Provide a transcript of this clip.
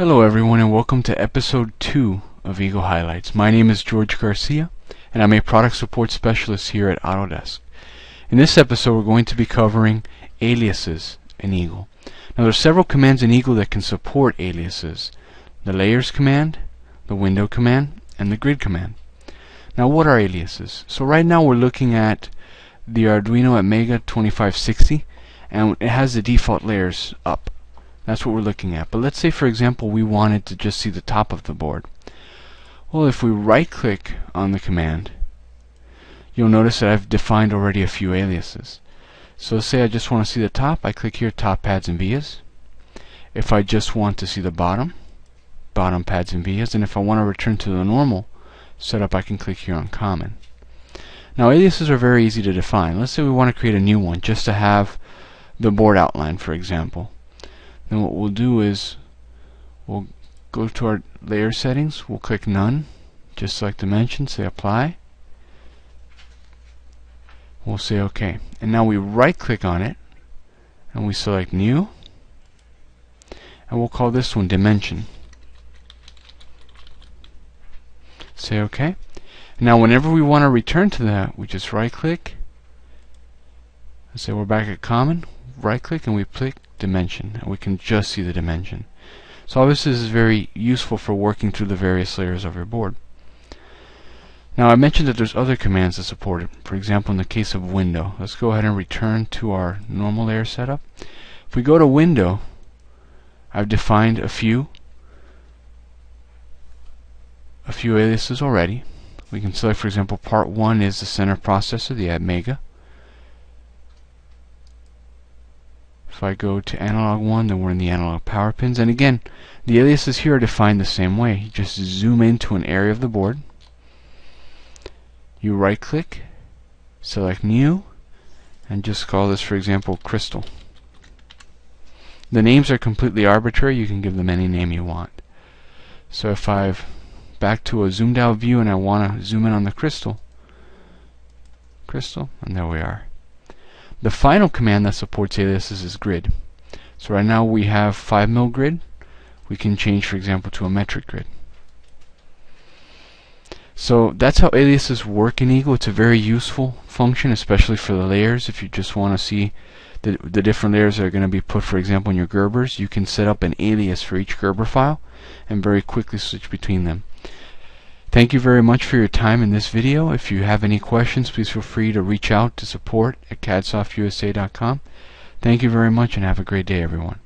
Hello everyone and welcome to episode 2 of Eagle Highlights. My name is George Garcia and I'm a product support specialist here at Autodesk. In this episode we're going to be covering aliases in Eagle. Now there are several commands in Eagle that can support aliases. The layers command, the window command, and the grid command. Now what are aliases? So right now we're looking at the Arduino Atmega 2560 and it has the default layers up. That's what we're looking at. But let's say, for example, we wanted to just see the top of the board. Well, if we right-click on the command, you'll notice that I've defined already a few aliases. So say I just want to see the top, I click here, top pads and vias. If I just want to see the bottom, bottom pads and vias. And if I want to return to the normal setup, I can click here on common. Now aliases are very easy to define. Let's say we want to create a new one just to have the board outline, for example then what we'll do is we'll go to our layer settings we'll click none just select dimension say apply. We'll say OK and now we right click on it and we select new. And we'll call this one dimension. Say OK now whenever we want to return to that we just right click and say we're back at common right click and we click dimension and we can just see the dimension. So obviously this is very useful for working through the various layers of your board. Now I mentioned that there's other commands that support it. For example in the case of window. Let's go ahead and return to our normal layer setup. If we go to window I've defined a few a few aliases already. We can select for example part 1 is the center processor, the Atmega. If I go to analog 1, then we're in the analog power pins. And again, the aliases here are defined the same way. You just zoom into an area of the board. You right click, select new, and just call this, for example, crystal. The names are completely arbitrary. You can give them any name you want. So if I've back to a zoomed out view and I want to zoom in on the crystal, crystal, and there we are. The final command that supports aliases is grid. So right now we have 5 mil grid. We can change, for example, to a metric grid. So that's how aliases work in Eagle. It's a very useful function, especially for the layers. If you just want to see the, the different layers that are going to be put, for example, in your Gerbers, you can set up an alias for each Gerber file and very quickly switch between them. Thank you very much for your time in this video. If you have any questions, please feel free to reach out to support at cadsoftusa.com. Thank you very much and have a great day, everyone.